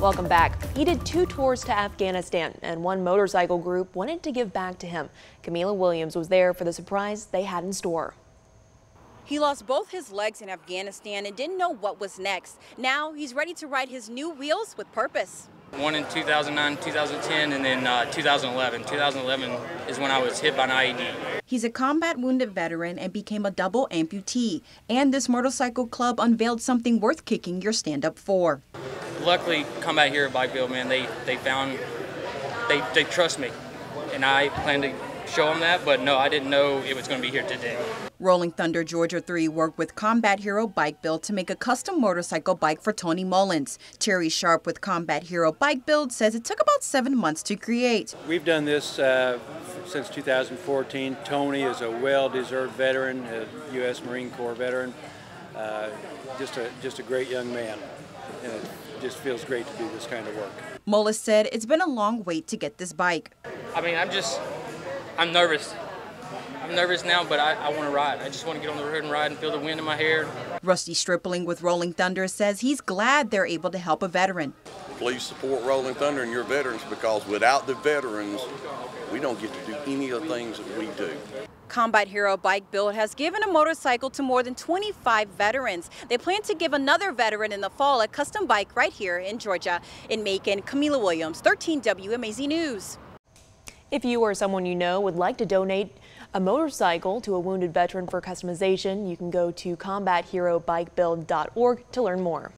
Welcome back. He did two tours to Afghanistan, and one motorcycle group wanted to give back to him. Camila Williams was there for the surprise they had in store. He lost both his legs in Afghanistan and didn't know what was next. Now he's ready to ride his new wheels with purpose. One in 2009, 2010, and then uh, 2011. 2011 is when I was hit by an IED. He's a combat wounded veteran and became a double amputee. And this motorcycle club unveiled something worth kicking your stand up for. Luckily, come Combat Hero Bike Build, man, they, they found, they, they trust me. And I plan to show them that, but no, I didn't know it was going to be here today. Rolling Thunder Georgia 3 worked with Combat Hero Bike Build to make a custom motorcycle bike for Tony Mullis. Terry Sharp with Combat Hero Bike Build says it took about seven months to create. We've done this uh, since 2014. Tony is a well-deserved veteran, a U.S. Marine Corps veteran, uh, just a just a great young man, and it just feels great to do this kind of work. Mullis said it's been a long wait to get this bike. I mean, I'm just, I'm nervous. I'm nervous now, but I, I want to ride. I just want to get on the road and ride and feel the wind in my hair. Rusty Stripling with Rolling Thunder says he's glad they're able to help a veteran. Please support Rolling Thunder and your veterans because without the veterans, we don't get to do any of the things that we do. Combat Hero Bike Build has given a motorcycle to more than 25 veterans. They plan to give another veteran in the fall a custom bike right here in Georgia. In Macon, Camila Williams, 13 WMAZ News. If you or someone you know would like to donate a motorcycle to a wounded veteran for customization, you can go to combatheroBikeBuild.org to learn more.